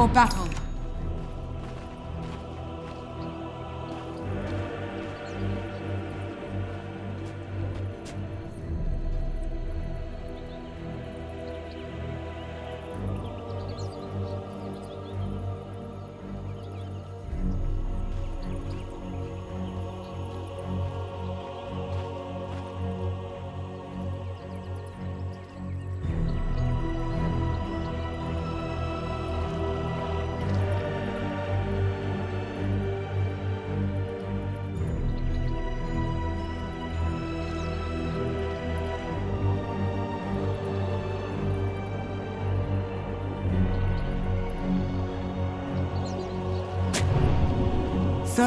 for battle.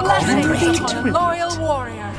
Blessings upon a loyal warrior.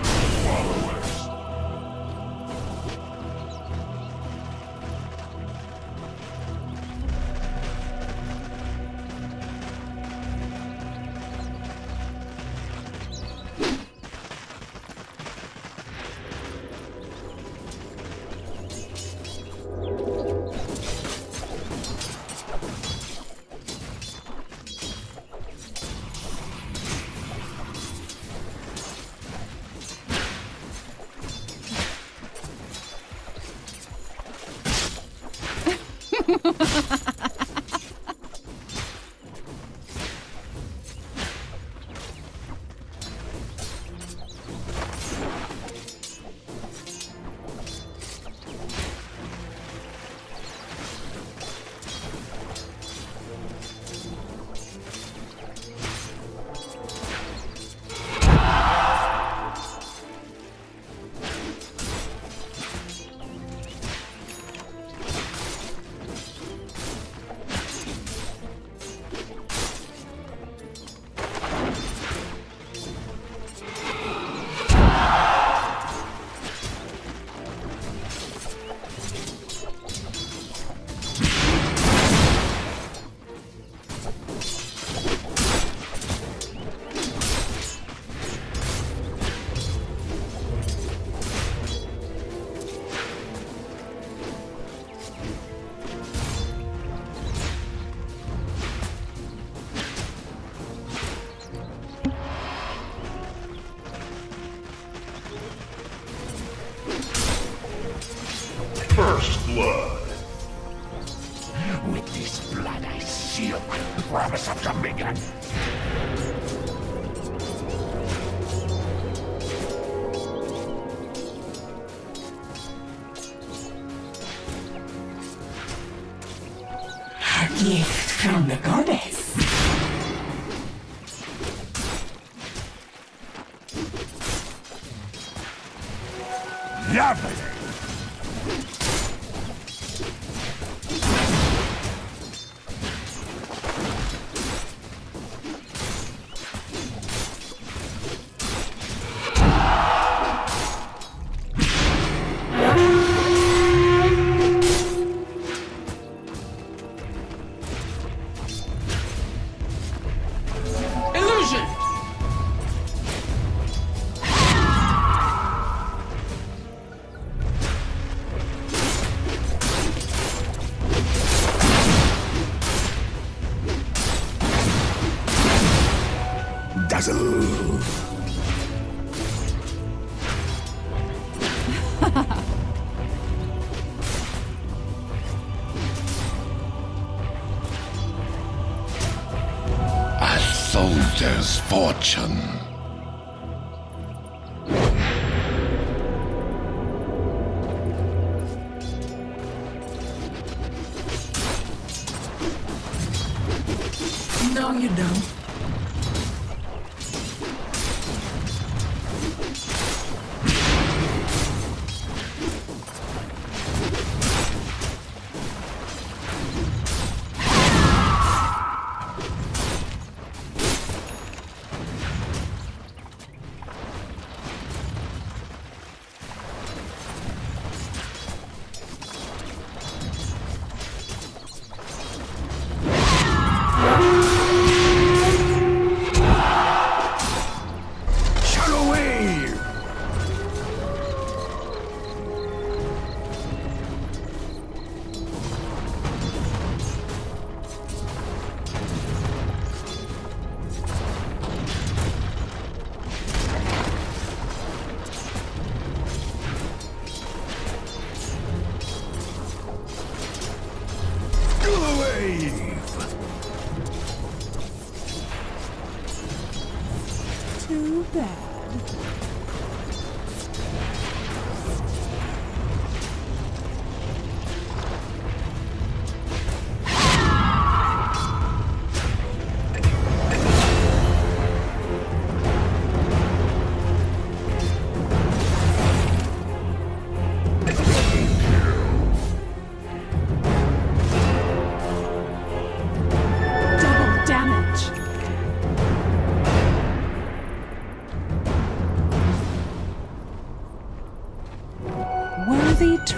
Dazzle. A soldier's fortune.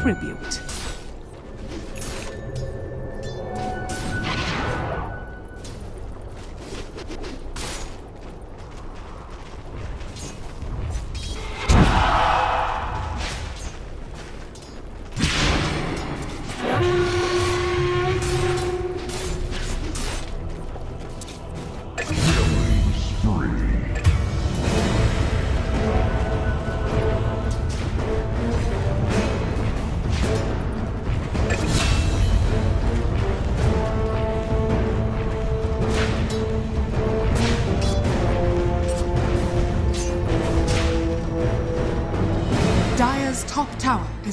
Tribute.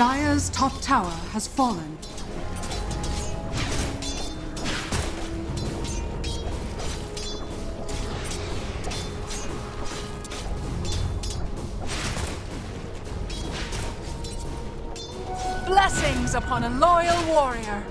Dire's top tower has fallen. Blessings upon a loyal warrior.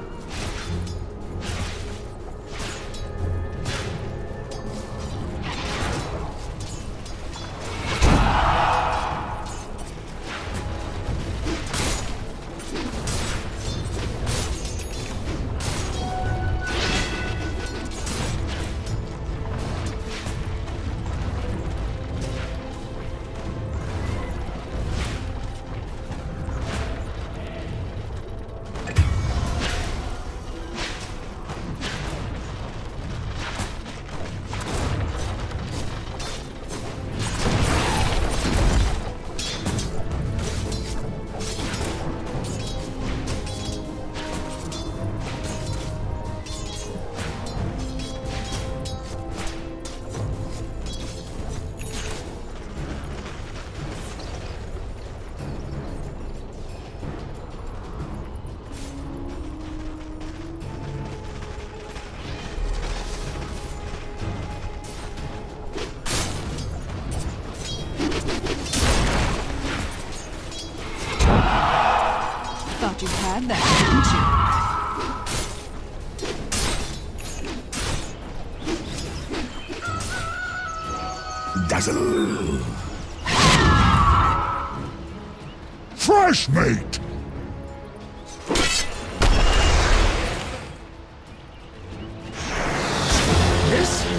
Mate. This.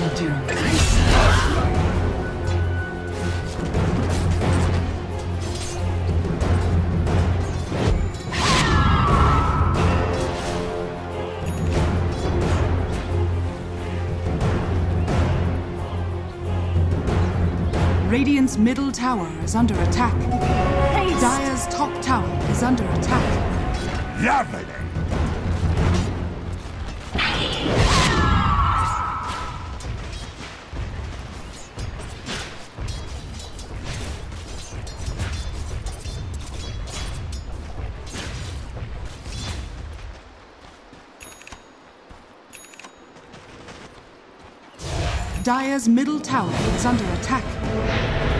Radiant's middle tower is under attack. Haste! Top tower is under attack. Lovely. Dire's middle tower is under attack.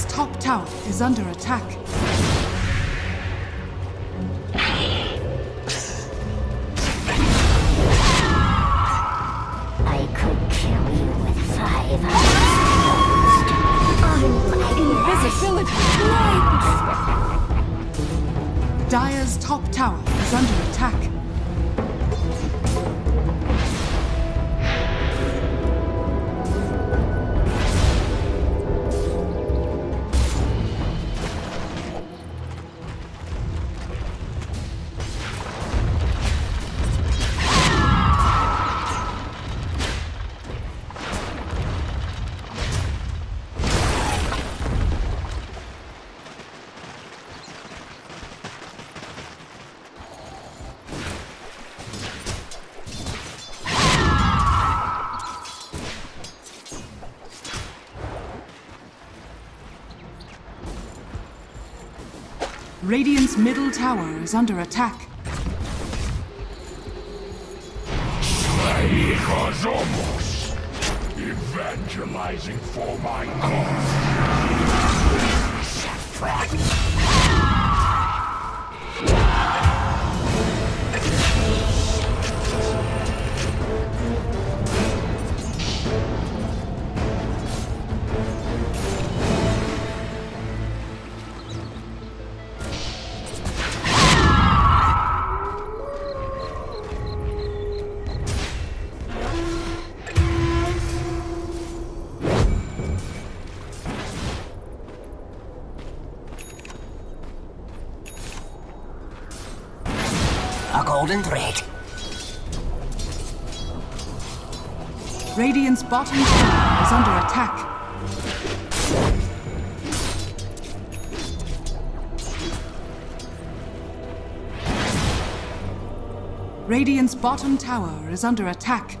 Dire's top tower is under attack. I could kill you with five eyes closed. Invisibility. Dire's top tower is under attack. Radiant's middle tower is under attack. Evangelizing for my! Golden thread. Radiant's bottom tower is under attack. Radiant's bottom tower is under attack.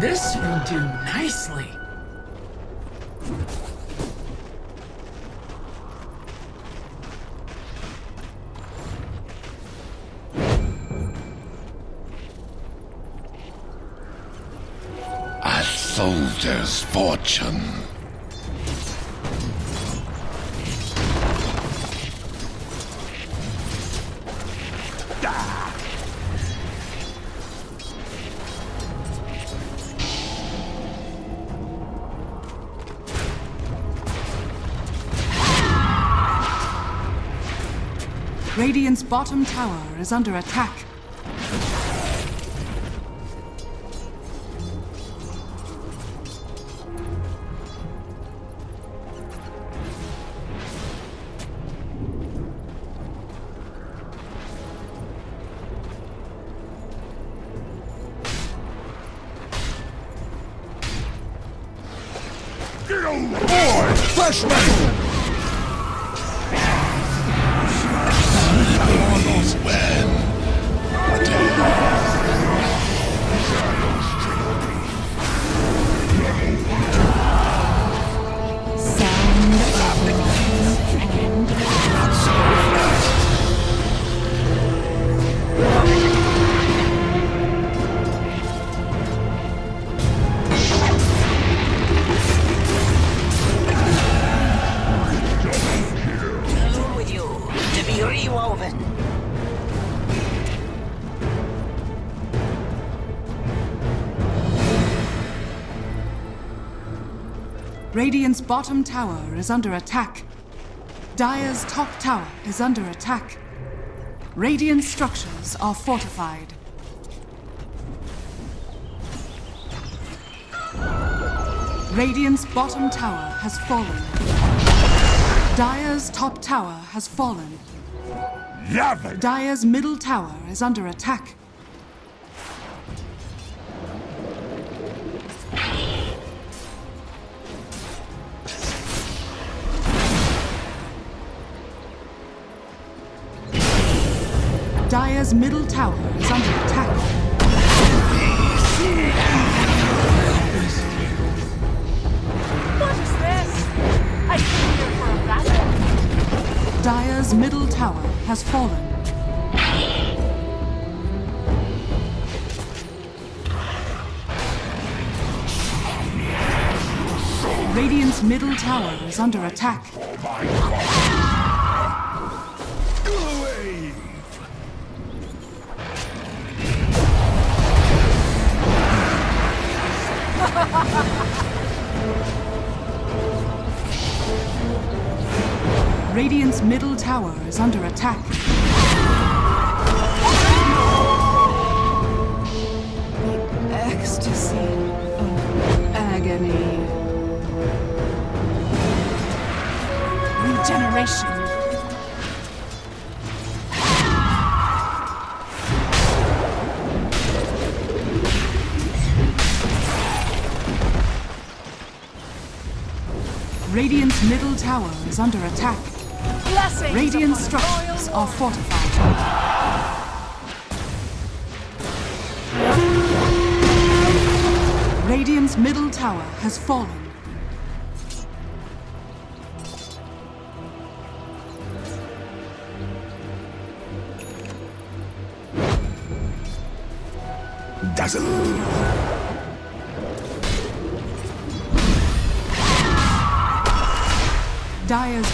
This will do nicely. A soldier's fortune. Bottom tower is under attack. Get on board! Fresh! Radiant's bottom tower is under attack. Dire's top tower is under attack. Radiant structures are fortified. Radiant's bottom tower has fallen. Dire's top tower has fallen. Dire's middle tower is under attack. Middle tower is under attack. What is this? I came here for a battle. Dire's middle tower has fallen. Radiant's middle tower is under attack. Radiant's middle tower is under attack. ecstasy of agony. Regeneration. Radiant's middle tower is under attack. Blessings Radiant structures are fortified. Radiant's middle tower has fallen. Dazzle! Dire's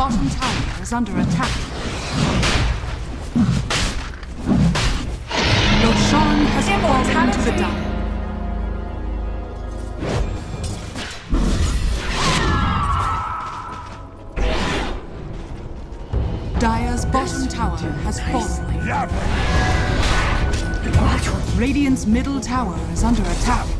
Bottom tower is under attack. Roshan has fallen to the Dire. Dire's bottom tower has fallen. Radiant's middle tower is under attack.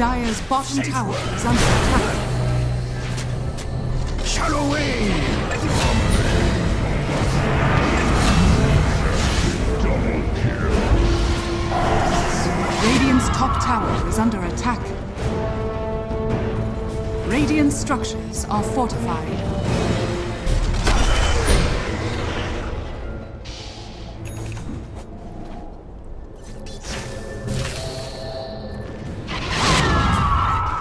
Dire's bottom tower is under attack. Shadow wave. Radiant's top tower is under attack. Radiant structures are fortified.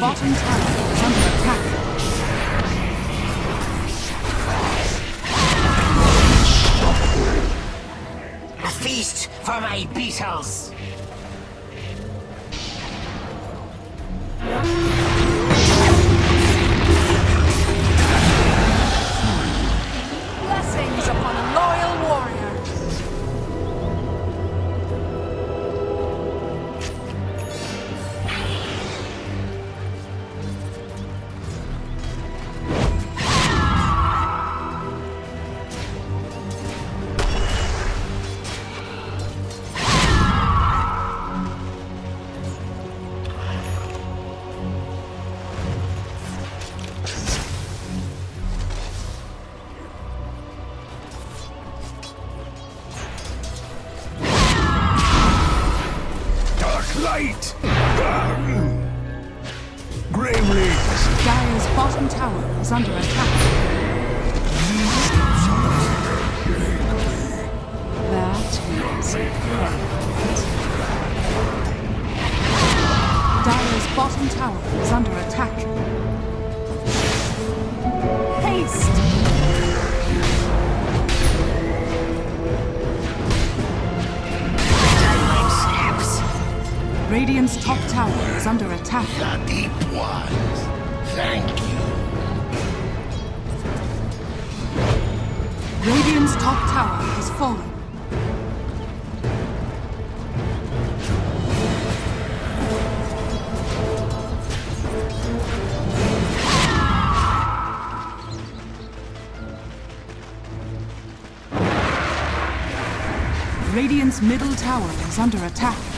Radiant's bottom tower is under attack. A feast for my beetles. Light. Grey rings. Bottom tower is under attack. That is Dire's bottom tower is under attack. haste! Radiant's top tower is under attack. The deep ones. Thank you. Radiant's top tower has fallen. Radiant's middle tower is under attack.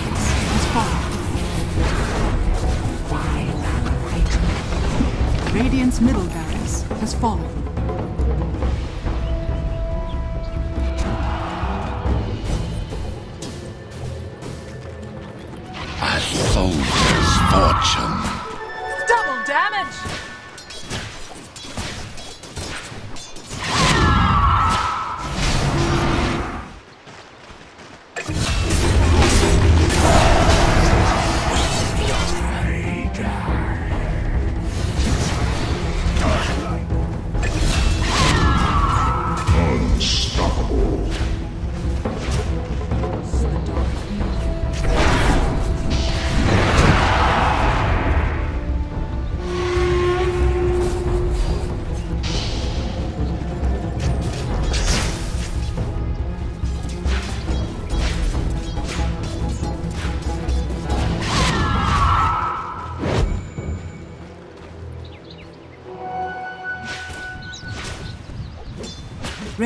Radiant's middle barracks has fallen.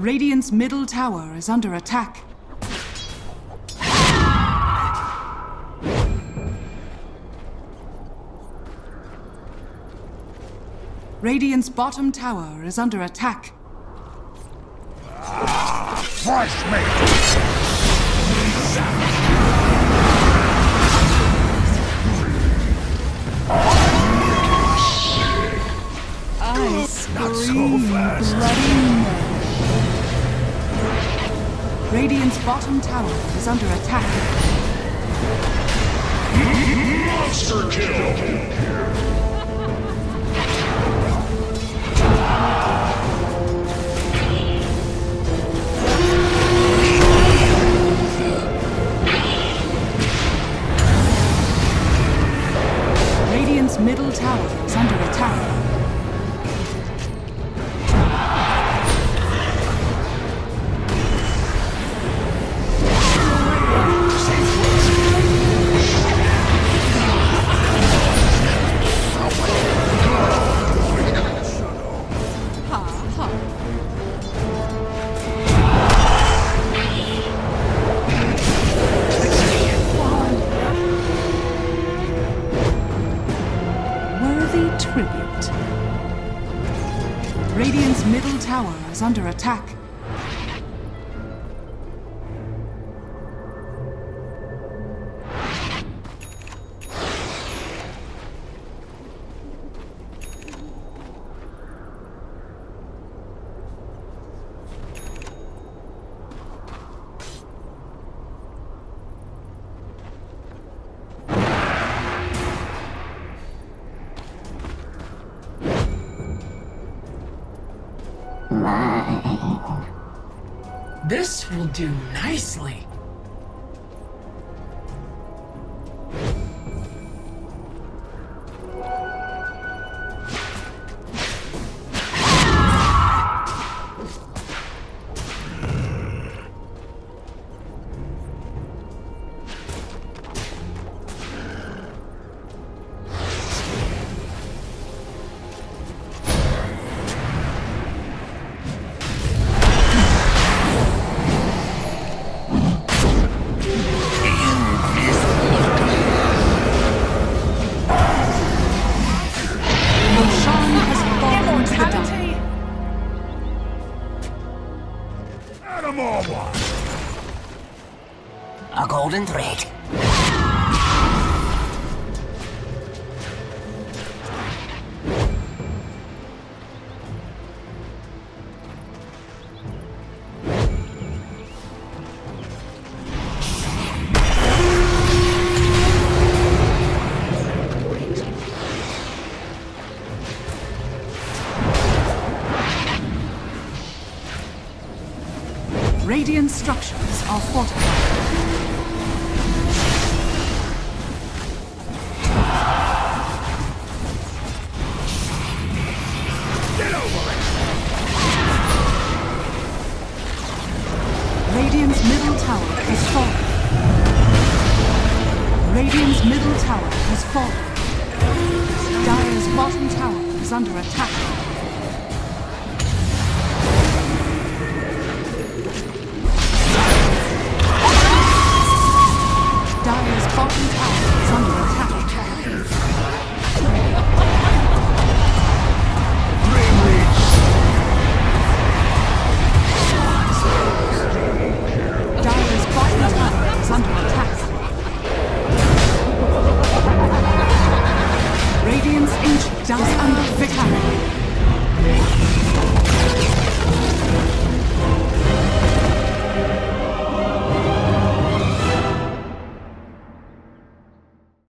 Radiant's middle tower is under attack. Radiant's bottom tower is under attack. Fresh meat. I scream fast. Radiant's bottom tower is under attack. Monster kill. Middle tower is under attack. Do nicely. Radiant structures are fortified. Radiant's middle tower has fallen. Radiant's middle tower has fallen. Dire's bottom tower is under attack. Dire's bottom